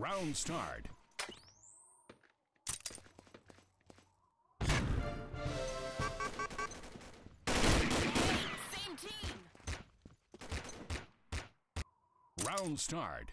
Round start. Same team. Round start.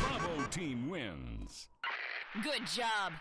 Bravo team wins. Good job.